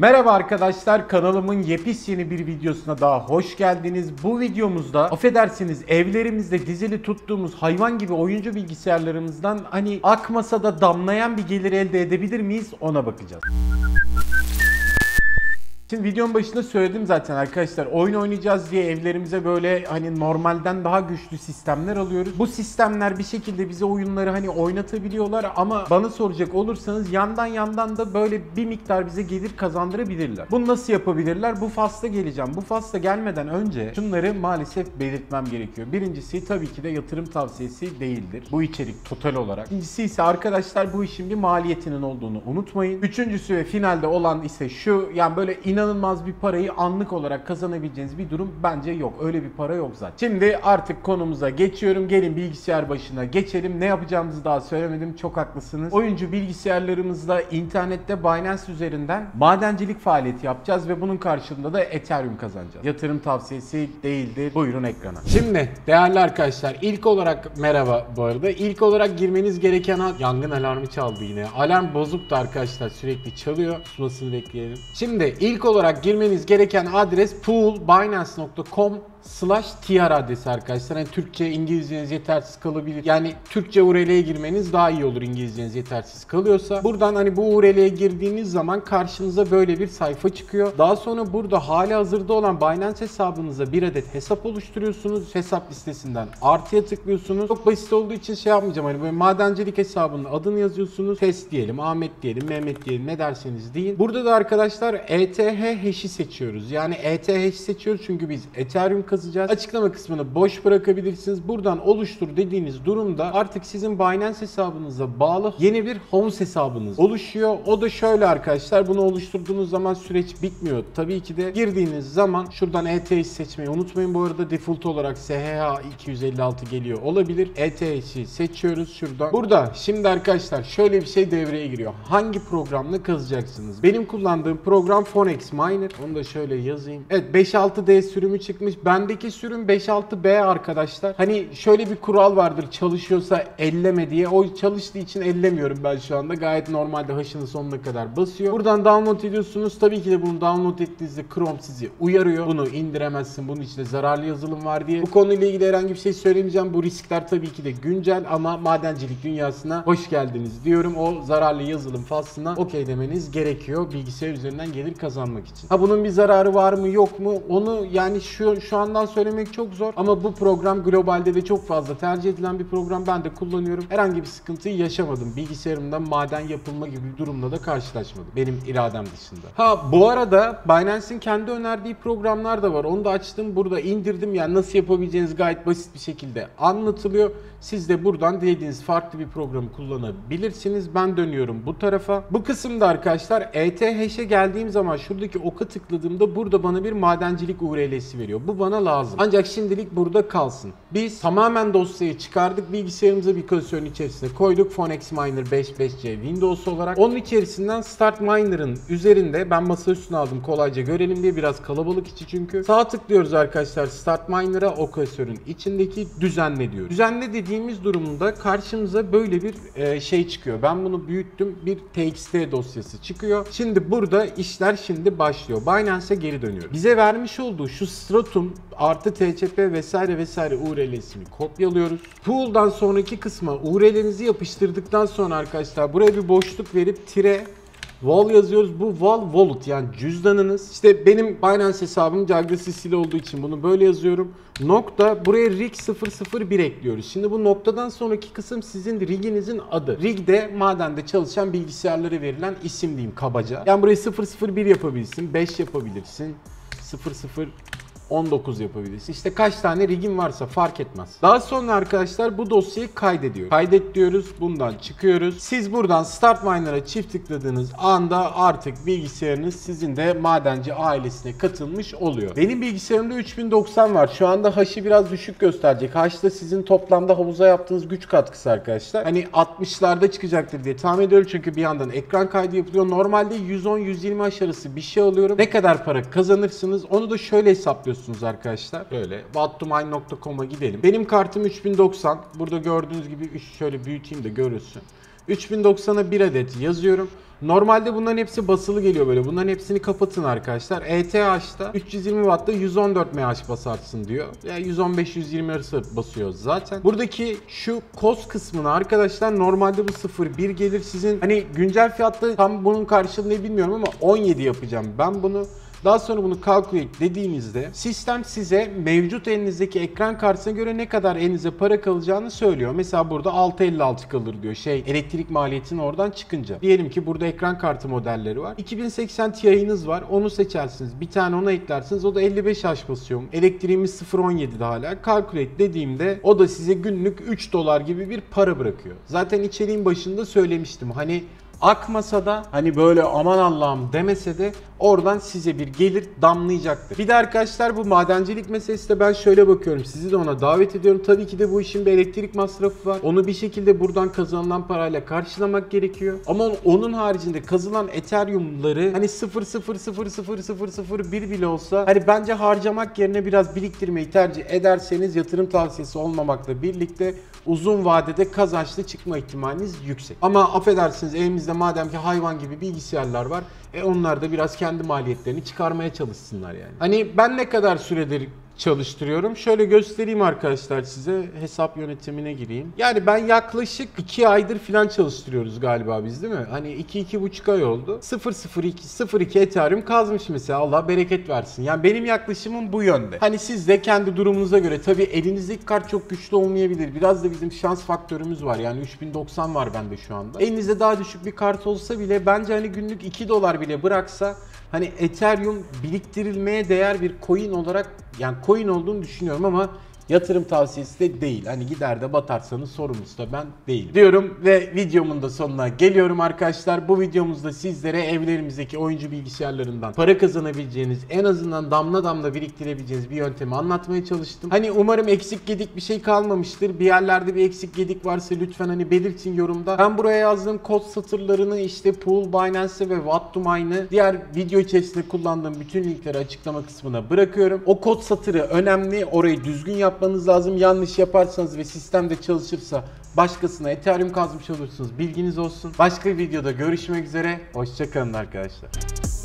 Merhaba arkadaşlar kanalımın yepis yeni bir videosuna daha hoş geldiniz. Bu videomuzda affedersiniz evlerimizde dizili tuttuğumuz hayvan gibi oyuncu bilgisayarlarımızdan hani akmasa da damlayan bir gelir elde edebilir miyiz ona bakacağız. Şimdi videonun başında söyledim zaten arkadaşlar oyun oynayacağız diye evlerimize böyle hani normalden daha güçlü sistemler alıyoruz. Bu sistemler bir şekilde bize oyunları hani oynatabiliyorlar ama bana soracak olursanız yandan yandan da böyle bir miktar bize gelir kazandırabilirler. Bunu nasıl yapabilirler? Bu fasla geleceğim. Bu fasla gelmeden önce şunları maalesef belirtmem gerekiyor. Birincisi tabii ki de yatırım tavsiyesi değildir. Bu içerik total olarak. İkincisi ise arkadaşlar bu işin bir maliyetinin olduğunu unutmayın. Üçüncüsü ve finalde olan ise şu yani böyle inanılmaz bir parayı anlık olarak kazanabileceğiniz bir durum bence yok. Öyle bir para yok zaten. Şimdi artık konumuza geçiyorum. Gelin bilgisayar başına geçelim. Ne yapacağımızı daha söylemedim. Çok haklısınız. Oyuncu bilgisayarlarımızla internette Binance üzerinden madencilik faaliyeti yapacağız ve bunun karşılığında da Ethereum kazanacağız. Yatırım tavsiyesi değildir. Buyurun ekrana. Şimdi değerli arkadaşlar ilk olarak merhaba bu arada. İlk olarak girmeniz gereken yangın alarmı çaldı yine. Alarm bozuktu arkadaşlar sürekli çalıyor. Susmasını bekleyelim. Şimdi ilk olarak girmeniz gereken adres poolbinance.com slash tr adresi arkadaşlar. Hani Türkçe, İngilizceniz yetersiz kalabilir. Yani Türkçe URL'ye girmeniz daha iyi olur İngilizceniz yetersiz kalıyorsa. Buradan hani bu URL'ye girdiğiniz zaman karşınıza böyle bir sayfa çıkıyor. Daha sonra burada hali hazırda olan Binance hesabınıza bir adet hesap oluşturuyorsunuz. Hesap listesinden artıya tıklıyorsunuz. Çok basit olduğu için şey yapmayacağım. Hani böyle madencilik hesabının adını yazıyorsunuz. Test diyelim, Ahmet diyelim, Mehmet diyelim ne derseniz deyin. Burada da arkadaşlar ETH hash'i seçiyoruz. Yani ETH seçiyoruz çünkü biz Ethereum kazacağız. Açıklama kısmını boş bırakabilirsiniz. Buradan oluştur dediğiniz durumda artık sizin Binance hesabınıza bağlı yeni bir Homes hesabınız oluşuyor. O da şöyle arkadaşlar bunu oluşturduğunuz zaman süreç bitmiyor. Tabii ki de girdiğiniz zaman şuradan ETH seçmeyi unutmayın. Bu arada default olarak SHA 256 geliyor olabilir. ETH'i seçiyoruz şuradan. Burada şimdi arkadaşlar şöyle bir şey devreye giriyor. Hangi programla kazacaksınız? Benim kullandığım program Phonex Miner. Onu da şöyle yazayım. Evet 5.6D sürümü çıkmış. Bendeki sürüm 5.6B arkadaşlar. Hani şöyle bir kural vardır çalışıyorsa elleme diye. O çalıştığı için ellemiyorum ben şu anda. Gayet normalde haşının sonuna kadar basıyor. Buradan download ediyorsunuz. Tabii ki de bunu download ettiğinizde Chrome sizi uyarıyor. Bunu indiremezsin. Bunun içinde zararlı yazılım var diye. Bu konuyla ilgili herhangi bir şey söylemeyeceğim. Bu riskler tabii ki de güncel ama madencilik dünyasına hoş geldiniz diyorum. O zararlı yazılım faslına okey demeniz gerekiyor. Bilgisayar üzerinden gelir kazanmak için. Ha bunun bir zararı var mı yok mu? Onu yani şu şu andan söylemek çok zor. Ama bu program globalde de çok fazla tercih edilen bir program. Ben de kullanıyorum. Herhangi bir sıkıntıyı yaşamadım. Bilgisayarımda maden yapılma gibi bir durumla da karşılaşmadım. Benim iradem dışında. Ha bu arada Binance'in kendi önerdiği programlar da var. Onu da açtım. Burada indirdim. Yani nasıl yapabileceğiniz gayet basit bir şekilde anlatılıyor. Siz de buradan dilediğiniz farklı bir programı kullanabilirsiniz. Ben dönüyorum bu tarafa. Bu kısımda arkadaşlar ETH geldiğim zaman şuradaki oka tıkladığımda burada bana bir madencilik URL'si veriyor. Bu bana lazım. Ancak şimdilik burada kalsın. Biz tamamen dosyayı çıkardık. Bilgisayarımıza bir klasörün içerisine koyduk. Phonex Miner 5.5C Windows olarak. Onun içerisinden Start Miner'ın üzerinde ben masa üstüne aldım kolayca görelim diye biraz kalabalık içi çünkü. Sağ tıklıyoruz arkadaşlar Start Miner'a o klasörün içindeki düzenle diyor. Düzenle dediğimiz durumda karşımıza böyle bir e, şey çıkıyor. Ben bunu büyüttüm. Bir TXT dosyası çıkıyor. Şimdi burada işler şimdi başlıyor. Binance'e geri dönüyor. Bize vermiş olduğu şu Stratum artı TCP vesaire vesaire URL'sini kopyalıyoruz. Pool'dan sonraki kısma URL'nizi yapıştırdıktan sonra arkadaşlar buraya bir boşluk verip tire Wall yazıyoruz. Bu wall wallet yani cüzdanınız. İşte benim Binance hesabım CC'li olduğu için bunu böyle yazıyorum. Nokta buraya rig 001 ekliyoruz. Şimdi bu noktadan sonraki kısım sizin riginizin adı. Rig de madende çalışan bilgisayarlara verilen isim diyeyim kabaca. Yani burayı 001 yapabilirsin, 5 yapabilirsin. 00 19 yapabilirsin. İşte kaç tane rigin varsa fark etmez. Daha sonra arkadaşlar bu dosyayı kaydediyor. Kaydet diyoruz. Bundan çıkıyoruz. Siz buradan Start Miner'a çift tıkladığınız anda artık bilgisayarınız sizin de madenci ailesine katılmış oluyor. Benim bilgisayarımda 3090 var. Şu anda haşı biraz düşük gösterecek. Haş da sizin toplamda havuza yaptığınız güç katkısı arkadaşlar. Hani 60'larda çıkacaktır diye tahmin ediyorum çünkü bir yandan ekran kaydı yapılıyor. Normalde 110-120 haş arası bir şey alıyorum. Ne kadar para kazanırsınız onu da şöyle hesaplıyorsunuz arkadaşlar. Böyle battumine.com'a gidelim. Benim kartım 3090. Burada gördüğünüz gibi şöyle büyüteyim de görürsün. 3090'a bir adet yazıyorum. Normalde bunların hepsi basılı geliyor böyle. Bunların hepsini kapatın arkadaşlar. ETH'da 320 Watt'ta 114 mAh basarsın diyor. Yani 115-120 arası basıyor zaten. Buradaki şu koz kısmını arkadaşlar normalde bu 0.1 gelir. Sizin hani güncel fiyatta tam bunun karşılığını bilmiyorum ama 17 yapacağım. Ben bunu daha sonra bunu calculate dediğinizde sistem size mevcut elinizdeki ekran kartına göre ne kadar elinize para kalacağını söylüyor. Mesela burada 6.56 kalır diyor. Şey elektrik maliyetinin oradan çıkınca. Diyelim ki burada ekran kartı modelleri var. 2080 Ti'niz var. Onu seçersiniz. Bir tane ona eklersiniz. O da 55H basıyor. Elektriğimiz 0.17'de hala. Calculate dediğimde o da size günlük 3 dolar gibi bir para bırakıyor. Zaten içeriğin başında söylemiştim. Hani akmasa da hani böyle aman Allah'ım demese de oradan size bir gelir damlayacaktır. Bir de arkadaşlar bu madencilik meselesi de ben şöyle bakıyorum. Sizi de ona davet ediyorum. Tabii ki de bu işin bir elektrik masrafı var. Onu bir şekilde buradan kazanılan parayla karşılamak gerekiyor. Ama onun haricinde kazılan Ethereum'ları hani 0.0000001 bile olsa hani bence harcamak yerine biraz biriktirmeyi tercih ederseniz yatırım tavsiyesi olmamakla birlikte uzun vadede kazançlı çıkma ihtimaliniz yüksek. Ama affedersiniz elimizde madem ki hayvan gibi bilgisayarlar var e onlar da biraz kendi maliyetlerini çıkarmaya çalışsınlar yani. Hani ben ne kadar süredir çalıştırıyorum. Şöyle göstereyim arkadaşlar size. Hesap yönetimine gireyim. Yani ben yaklaşık 2 aydır falan çalıştırıyoruz galiba biz değil mi? Hani 2-2,5 ay oldu. 0.02 02 Ethereum kazmış mesela. Allah bereket versin. Yani benim yaklaşımım bu yönde. Hani siz de kendi durumunuza göre tabii elinizdeki kart çok güçlü olmayabilir. Biraz da bizim şans faktörümüz var. Yani 3090 var bende şu anda. Elinizde daha düşük bir kart olsa bile bence hani günlük 2 dolar bile bıraksa hani Ethereum biriktirilmeye değer bir coin olarak yani coin olduğunu düşünüyorum ama yatırım tavsiyesi de değil. Hani gider de batarsanız sorumlusu da ben değil. Diyorum ve videomun da sonuna geliyorum arkadaşlar. Bu videomuzda sizlere evlerimizdeki oyuncu bilgisayarlarından para kazanabileceğiniz, en azından damla damla biriktirebileceğiniz bir yöntemi anlatmaya çalıştım. Hani umarım eksik gedik bir şey kalmamıştır. Bir yerlerde bir eksik gedik varsa lütfen hani belirtin yorumda. Ben buraya yazdığım kod satırlarını işte Pool, Binance ve What to Mine'ı diğer video içerisinde kullandığım bütün linkleri açıklama kısmına bırakıyorum. O kod satırı önemli. Orayı düzgün yapmanız lazım. Yanlış yaparsanız ve sistemde çalışırsa başkasına Ethereum kazmış olursunuz. Bilginiz olsun. Başka bir videoda görüşmek üzere. Hoşçakalın arkadaşlar.